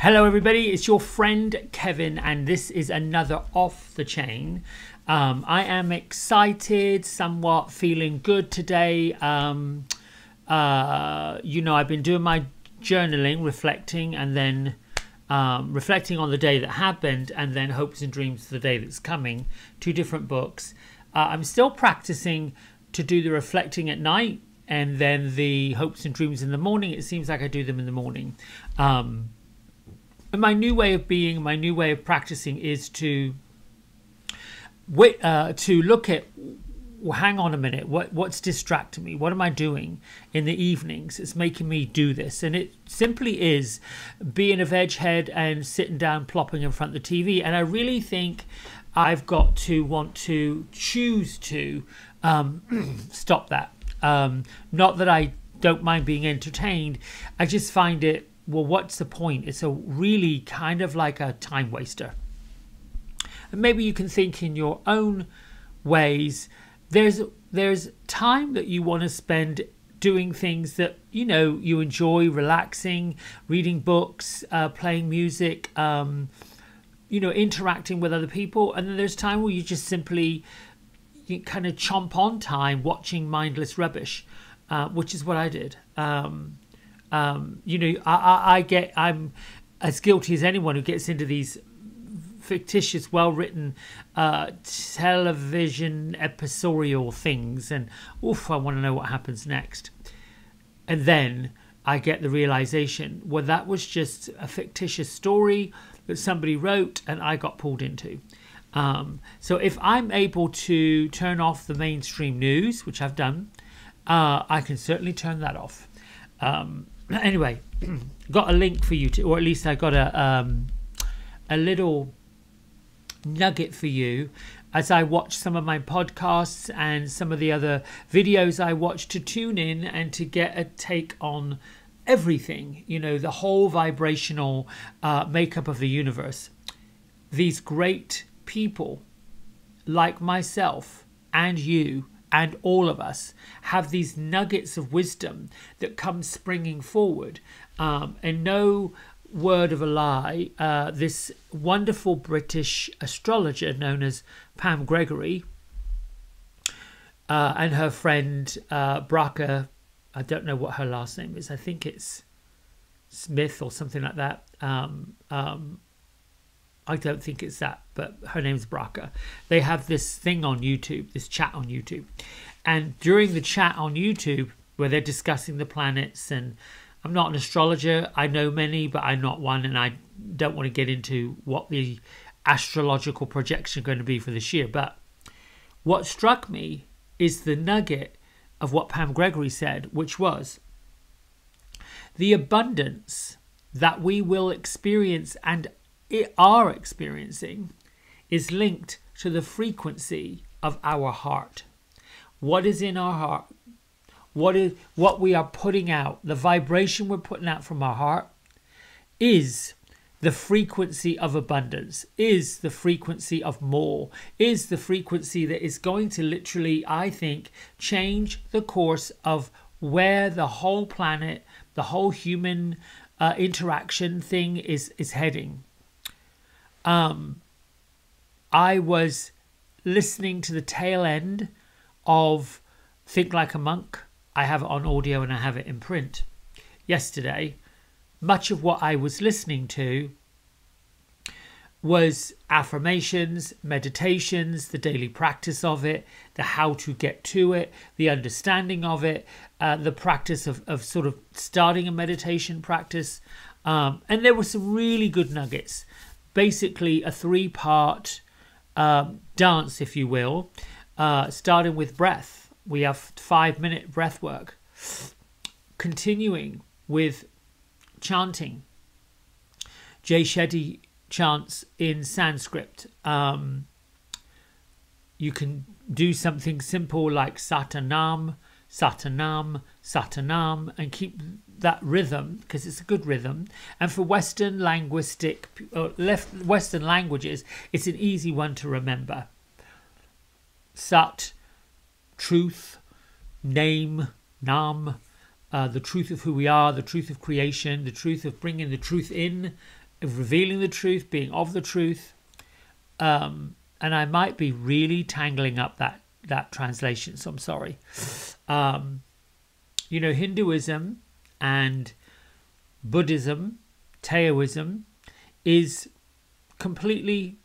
Hello, everybody. It's your friend Kevin, and this is another Off the Chain. Um, I am excited, somewhat feeling good today. Um, uh, you know, I've been doing my journaling, reflecting, and then um, reflecting on the day that happened, and then hopes and dreams for the day that's coming. Two different books. Uh, I'm still practicing to do the reflecting at night and then the hopes and dreams in the morning. It seems like I do them in the morning. Um, my new way of being, my new way of practicing is to uh, to look at. Well, hang on a minute. What what's distracting me? What am I doing in the evenings? It's making me do this, and it simply is being a veg head and sitting down, plopping in front of the TV. And I really think I've got to want to choose to um, stop that. Um, not that I don't mind being entertained. I just find it well, what's the point? It's a really kind of like a time waster. And maybe you can think in your own ways. There's there's time that you want to spend doing things that you know you enjoy, relaxing, reading books, uh, playing music, um, you know, interacting with other people, and then there's time where you just simply you kind of chomp on time watching mindless rubbish, uh, which is what I did. Um, um, you know, I, I, I get I'm as guilty as anyone who gets into these fictitious, well-written uh, television episodial things, and oof, I want to know what happens next. And then I get the realization, well, that was just a fictitious story that somebody wrote, and I got pulled into. Um, so if I'm able to turn off the mainstream news, which I've done, uh, I can certainly turn that off. Um, anyway, got a link for you to, or at least I got a um, a little nugget for you as I watch some of my podcasts and some of the other videos I watch to tune in and to get a take on everything, you know, the whole vibrational uh, makeup of the universe. These great people like myself and you and all of us have these nuggets of wisdom that come springing forward. Um, and no word of a lie, uh, this wonderful British astrologer known as Pam Gregory uh, and her friend uh, Bracha, I don't know what her last name is, I think it's Smith or something like that. Um, um, I don't think it's that, but her name's Braca. They have this thing on YouTube, this chat on YouTube. And during the chat on YouTube, where they're discussing the planets, and I'm not an astrologer, I know many, but I'm not one, and I don't want to get into what the astrological projection going to be for this year. But what struck me is the nugget of what Pam Gregory said, which was the abundance that we will experience and are experiencing is linked to the frequency of our heart. What is in our heart? What is what we are putting out, the vibration we're putting out from our heart is the frequency of abundance, is the frequency of more, is the frequency that is going to literally, I think, change the course of where the whole planet, the whole human uh, interaction thing is is heading um, I was listening to the tail end of Think Like a Monk. I have it on audio and I have it in print. Yesterday, much of what I was listening to was affirmations, meditations, the daily practice of it, the how to get to it, the understanding of it, uh, the practice of, of sort of starting a meditation practice. Um, and there were some really good nuggets basically a three part uh, dance, if you will, uh, starting with breath. We have five minute breath work, continuing with chanting. Jay Shetty chants in Sanskrit. Um, you can do something simple like Satanam, Satanam, Satanam, and keep that rhythm because it's a good rhythm. And for Western linguistic, uh, left Western languages, it's an easy one to remember. Sat, truth, name, nam, uh, the truth of who we are, the truth of creation, the truth of bringing the truth in of revealing the truth, being of the truth. Um, and I might be really tangling up that that translation, so I'm sorry. Um, you know, Hinduism and Buddhism, Taoism, is completely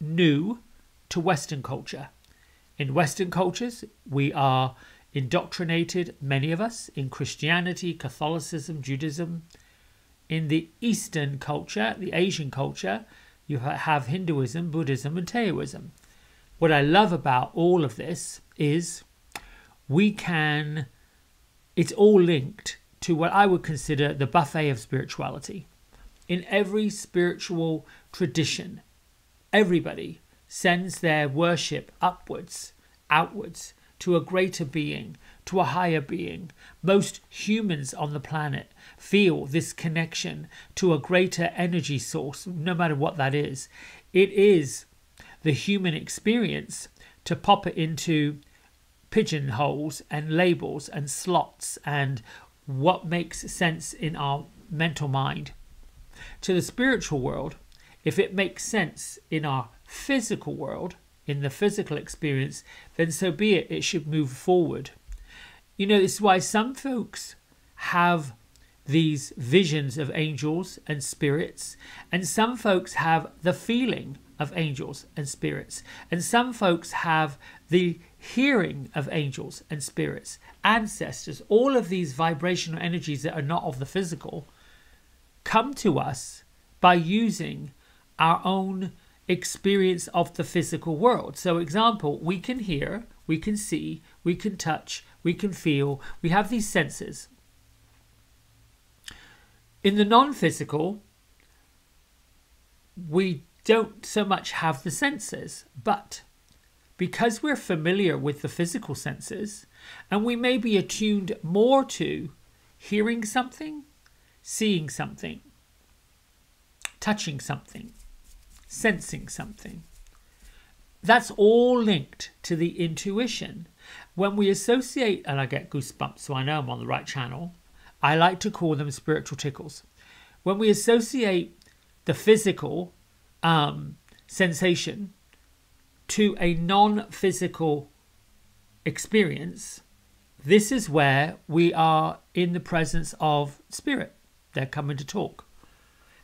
new to Western culture. In Western cultures, we are indoctrinated, many of us, in Christianity, Catholicism, Judaism. In the Eastern culture, the Asian culture, you have Hinduism, Buddhism, and Taoism. What I love about all of this is we can, it's all linked to what I would consider the buffet of spirituality. In every spiritual tradition, everybody sends their worship upwards, outwards, to a greater being, to a higher being. Most humans on the planet feel this connection to a greater energy source, no matter what that is. It is the human experience to pop it into pigeonholes and labels and slots and what makes sense in our mental mind. To the spiritual world, if it makes sense in our physical world, in the physical experience, then so be it. It should move forward. You know, this is why some folks have these visions of angels and spirits, and some folks have the feeling of angels and spirits, and some folks have the hearing of angels and spirits, ancestors, all of these vibrational energies that are not of the physical come to us by using our own experience of the physical world. So, example, we can hear, we can see, we can touch, we can feel, we have these senses. In the non physical, we don't so much have the senses, but because we're familiar with the physical senses and we may be attuned more to hearing something, seeing something, touching something, sensing something. That's all linked to the intuition. When we associate, and I get goosebumps, so I know I'm on the right channel, I like to call them spiritual tickles. When we associate the physical um, sensation to a non physical experience, this is where we are in the presence of spirit. They're coming to talk.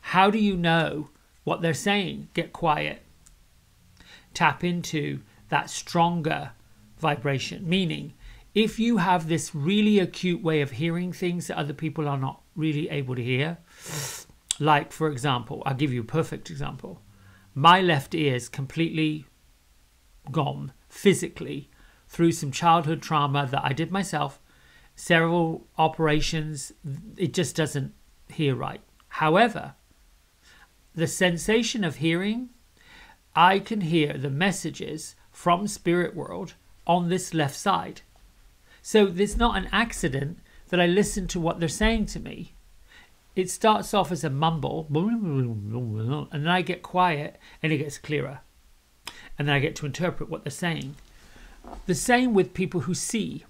How do you know what they're saying. Get quiet. Tap into that stronger vibration. Meaning, if you have this really acute way of hearing things that other people are not really able to hear, like for example, I'll give you a perfect example. My left ear is completely gone physically through some childhood trauma that I did myself, several operations. It just doesn't hear right. However, the sensation of hearing, I can hear the messages from spirit world on this left side. So it's not an accident that I listen to what they're saying to me. It starts off as a mumble, and then I get quiet and it gets clearer. And then I get to interpret what they're saying. The same with people who see.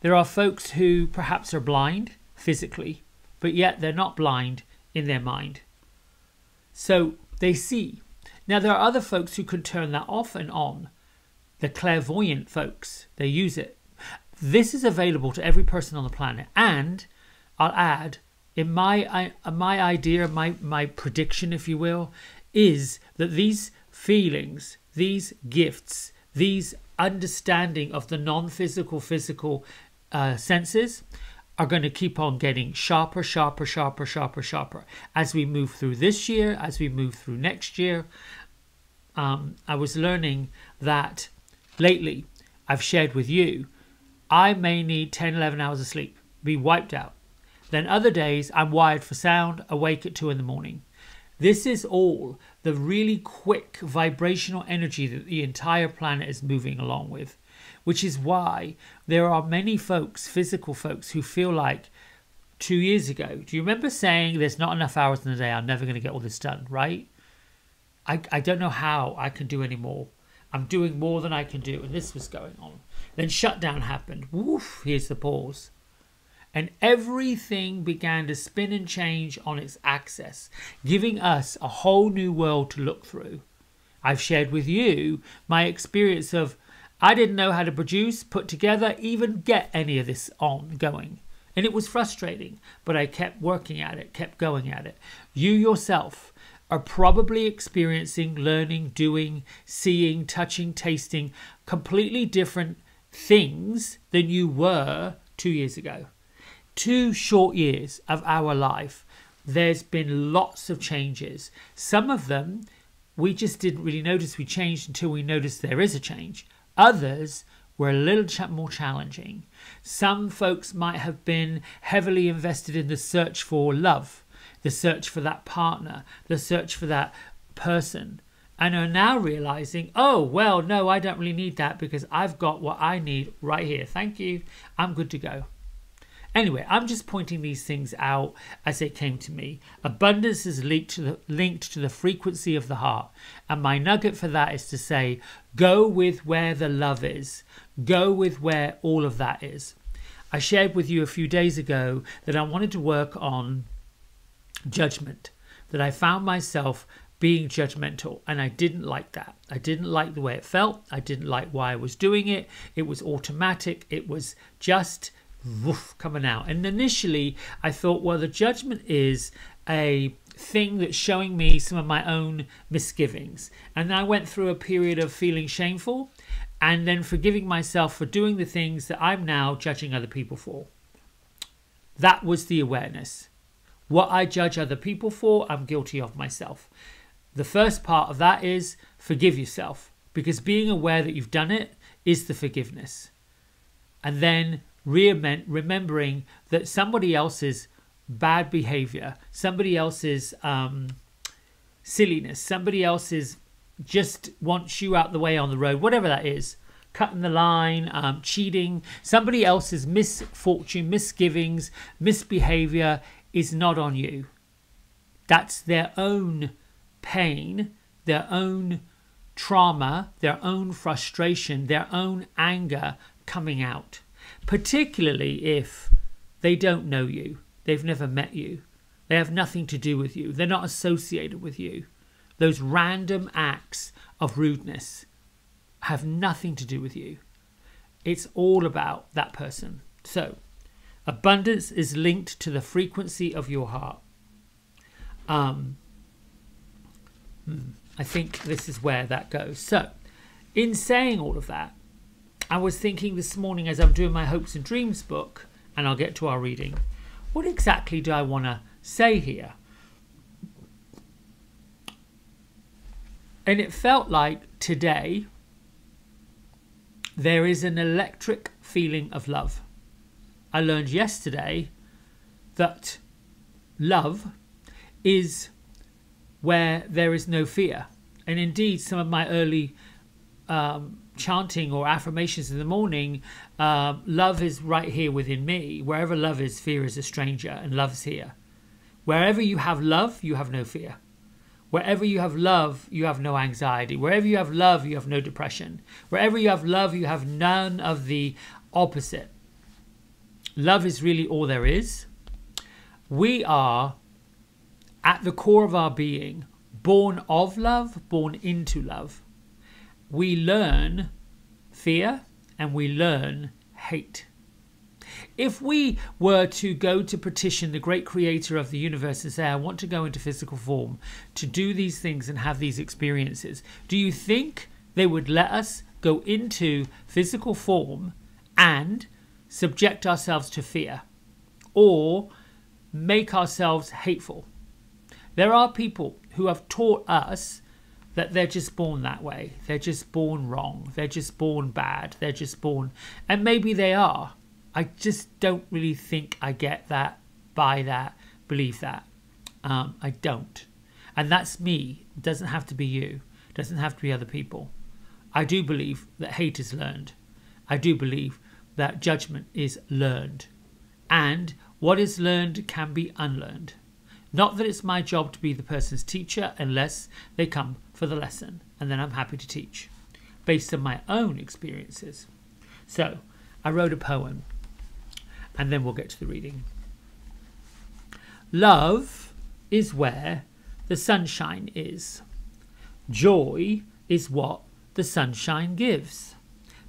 There are folks who perhaps are blind physically, but yet they're not blind in their mind. So they see. Now, there are other folks who can turn that off and on. The clairvoyant folks, they use it. This is available to every person on the planet. And I'll add, in my uh, my idea, my my prediction, if you will, is that these feelings, these gifts, these understanding of the non-physical physical uh, senses are going to keep on getting sharper, sharper, sharper, sharper, sharper as we move through this year, as we move through next year. Um, I was learning that lately, I've shared with you, I may need 10, 11 hours of sleep, be wiped out. Then other days, I'm wired for sound, awake at 2 in the morning. This is all the really quick vibrational energy that the entire planet is moving along with which is why there are many folks, physical folks, who feel like two years ago, do you remember saying there's not enough hours in the day, I'm never going to get all this done, right? I, I don't know how I can do any more. I'm doing more than I can do, and this was going on. Then shutdown happened. Woof, here's the pause. And everything began to spin and change on its axis, giving us a whole new world to look through. I've shared with you my experience of I didn't know how to produce, put together, even get any of this on going. And it was frustrating, but I kept working at it, kept going at it. You yourself are probably experiencing, learning, doing, seeing, touching, tasting completely different things than you were two years ago two short years of our life, there's been lots of changes. Some of them we just didn't really notice we changed until we noticed there is a change. Others were a little more challenging. Some folks might have been heavily invested in the search for love, the search for that partner, the search for that person, and are now realizing, oh, well, no, I don't really need that because I've got what I need right here. Thank you. I'm good to go. Anyway, I'm just pointing these things out as they came to me. Abundance is linked to the, linked to the frequency of the heart. And my nugget for that is to say, go with where the love is. Go with where all of that is. I shared with you a few days ago that I wanted to work on judgment, that I found myself being judgmental and I didn't like that. I didn't like the way it felt. I didn't like why I was doing it. It was automatic. It was just woof, coming out. And initially, I thought, well, the judgment is a thing that's showing me some of my own misgivings. And I went through a period of feeling shameful and then forgiving myself for doing the things that I'm now judging other people for. That was the awareness. What I judge other people for, I'm guilty of myself. The first part of that is forgive yourself because being aware that you've done it is the forgiveness. And then remembering that somebody else's bad behavior, somebody else's um, silliness, somebody else's just wants you out the way on the road, whatever that is, cutting the line, um, cheating, somebody else's misfortune, misgivings, misbehavior is not on you. That's their own pain, their own trauma, their own frustration, their own anger coming out particularly if they don't know you, they've never met you, they have nothing to do with you, they're not associated with you. Those random acts of rudeness have nothing to do with you. It's all about that person. So, abundance is linked to the frequency of your heart. Um, hmm, I think this is where that goes. So, in saying all of that, I was thinking this morning as I'm doing my hopes and dreams book, and I'll get to our reading, what exactly do I want to say here? And it felt like today there is an electric feeling of love. I learned yesterday that love is where there is no fear. And indeed, some of my early um, chanting or affirmations in the morning, uh, love is right here within me. Wherever love is, fear is a stranger, and love's here. Wherever you have love, you have no fear. Wherever you have love, you have no anxiety. Wherever you have love, you have no depression. Wherever you have love, you have none of the opposite. Love is really all there is. We are, at the core of our being, born of love, born into love we learn fear and we learn hate. If we were to go to petition the great creator of the universe and say, I want to go into physical form to do these things and have these experiences, do you think they would let us go into physical form and subject ourselves to fear or make ourselves hateful? There are people who have taught us that they're just born that way. They're just born wrong. They're just born bad. They're just born. And maybe they are. I just don't really think I get that, buy that, believe that. Um, I don't. And that's me. It doesn't have to be you. It doesn't have to be other people. I do believe that hate is learned. I do believe that judgment is learned. And what is learned can be unlearned. Not that it's my job to be the person's teacher unless they come for the lesson, and then I'm happy to teach based on my own experiences. So, I wrote a poem, and then we'll get to the reading. Love is where the sunshine is. Joy is what the sunshine gives.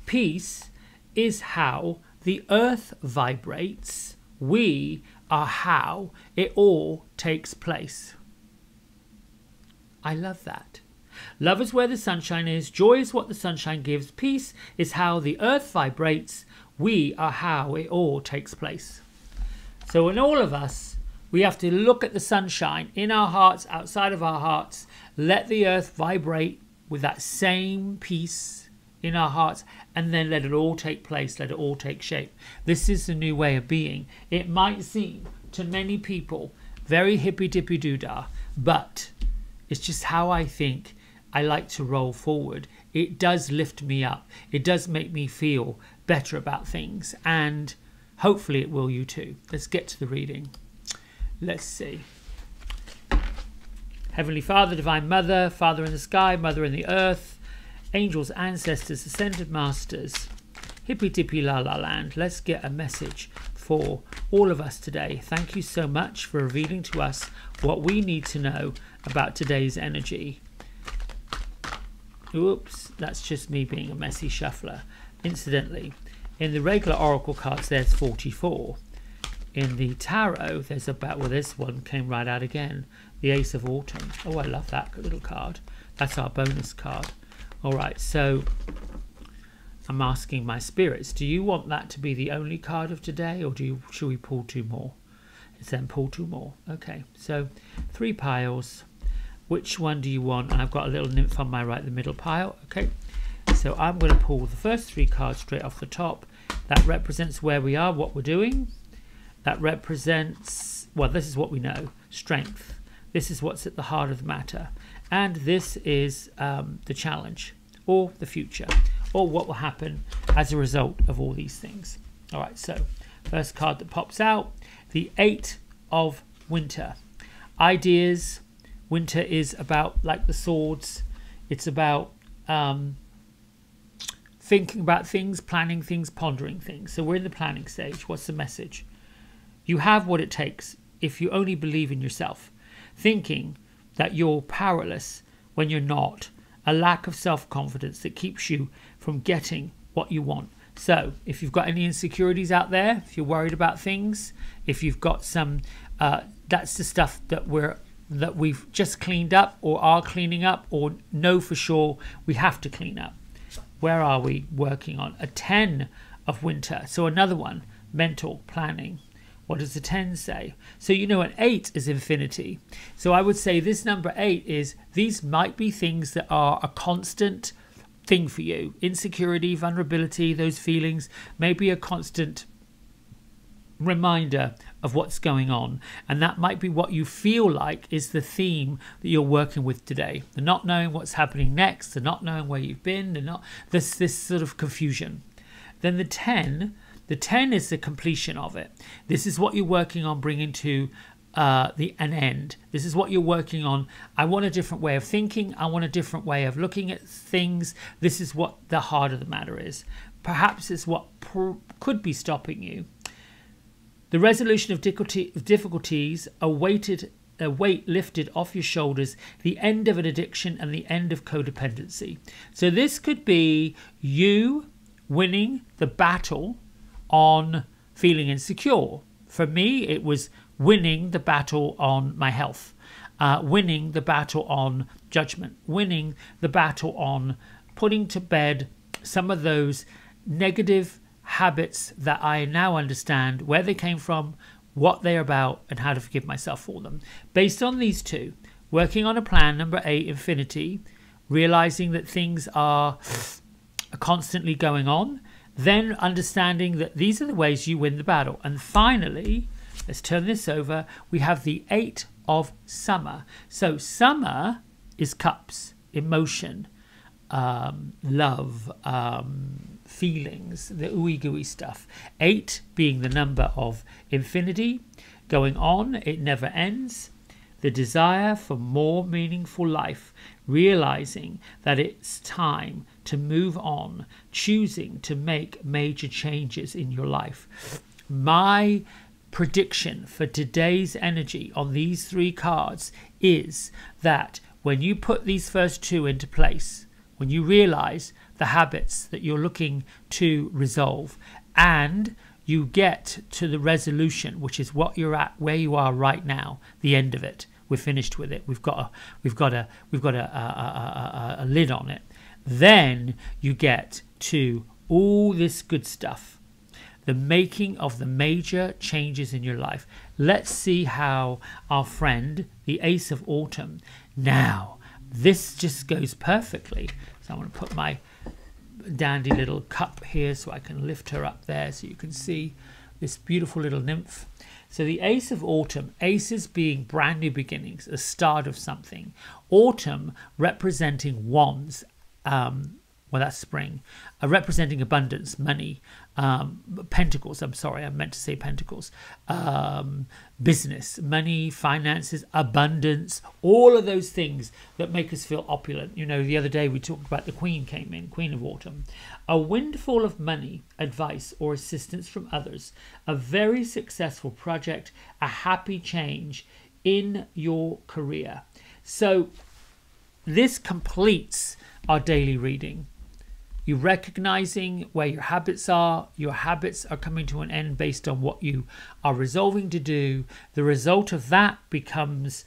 Peace is how the earth vibrates. We are how it all takes place. I love that. Love is where the sunshine is. Joy is what the sunshine gives. Peace is how the earth vibrates. We are how it all takes place. So, in all of us, we have to look at the sunshine in our hearts, outside of our hearts, let the earth vibrate with that same peace in our hearts, and then let it all take place, let it all take shape. This is the new way of being. It might seem to many people very hippy dippy doo dah, but it's just how I think I like to roll forward. It does lift me up, it does make me feel better about things, and hopefully it will you too. Let's get to the reading. Let's see. Heavenly Father, Divine Mother, Father in the sky, Mother in the earth, angels, ancestors, ascended masters, hippy dippy la la land. Let's get a message for all of us today. Thank you so much for revealing to us what we need to know about today's energy. Oops, that's just me being a messy shuffler. Incidentally, in the regular oracle cards, there's 44. In the tarot, there's about, well, this one came right out again. The Ace of Autumn. Oh, I love that little card. That's our bonus card. All right, so I'm asking my spirits, do you want that to be the only card of today, or do you, should we pull two more? It's then pull two more. Okay, so three piles. Which one do you want? I've got a little nymph on my right, the middle pile. Okay, so I'm going to pull the first three cards straight off the top. That represents where we are, what we're doing. That represents, well, this is what we know strength. This is what's at the heart of the matter. And this is um, the challenge or the future or what will happen as a result of all these things. All right, so first card that pops out the Eight of Winter. Ideas. Winter is about like the swords, it's about um, thinking about things, planning things, pondering things. So we're in the planning stage. What's the message? You have what it takes if you only believe in yourself. Thinking that you're powerless when you're not, a lack of self confidence that keeps you from getting what you want. So, if you've got any insecurities out there, if you're worried about things, if you've got some, uh, that's the stuff that we're that we've just cleaned up or are cleaning up or know for sure we have to clean up. Where are we working on? A 10 of winter. So another one, mental planning. What does the 10 say? So you know an 8 is infinity. So I would say this number 8 is these might be things that are a constant thing for you. Insecurity, vulnerability, those feelings may be a constant reminder of what's going on. And that might be what you feel like is the theme that you're working with today. The not knowing what's happening next, the not knowing where you've been, the not this this sort of confusion. Then the 10 the 10 is the completion of it. This is what you're working on bringing to uh, the an end. This is what you're working on. I want a different way of thinking. I want a different way of looking at things. This is what the heart of the matter is. Perhaps it's what pr- could be stopping you. The resolution of difficulties, a weighted a weight lifted off your shoulders, the end of an addiction and the end of codependency. So this could be you winning the battle on feeling insecure. For me, it was winning the battle on my health, uh, winning the battle on judgment, winning the battle on putting to bed some of those negative habits that I now understand where they came from, what they're about, and how to forgive myself for them. Based on these two, working on a plan number eight, infinity, realizing that things are constantly going on then understanding that these are the ways you win the battle. And finally, let's turn this over. We have the eight of summer. So, summer is cups, emotion, um, love, um, feelings, the ooey gooey stuff. Eight being the number of infinity, going on, it never ends. The desire for more meaningful life, realizing that it's time to move on, choosing to make major changes in your life. My prediction for today's energy on these three cards is that when you put these first two into place, when you realize the habits that you're looking to resolve and you get to the resolution, which is what you're at, where you are right now, the end of it. We're finished with it. We've got a, we've got a, we've got a, a, a, a lid on it. Then you get to all this good stuff, the making of the major changes in your life. Let's see how our friend, the Ace of Autumn, now this just goes perfectly. So I'm going to put my dandy little cup here so I can lift her up there so you can see this beautiful little nymph. So the Ace of Autumn, aces being brand new beginnings, a start of something. Autumn representing wands, um, well that's spring, uh, representing abundance, money, um, pentacles. I'm sorry, I meant to say pentacles. Um, business, money, finances, abundance, all of those things that make us feel opulent. You know, the other day we talked about the Queen came in, Queen of Autumn. A windfall of money, advice, or assistance from others, a very successful project, a happy change in your career. So, this completes our daily reading. You're recognizing where your habits are. Your habits are coming to an end based on what you are resolving to do. The result of that becomes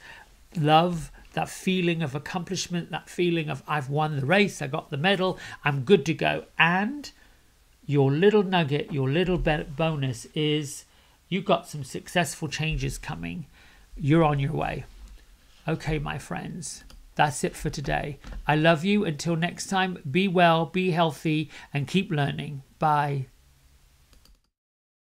love, that feeling of accomplishment, that feeling of I've won the race, I got the medal, I'm good to go. And your little nugget, your little bonus is you've got some successful changes coming. You're on your way. Okay, my friends. That's it for today. I love you. Until next time, be well, be healthy, and keep learning. Bye.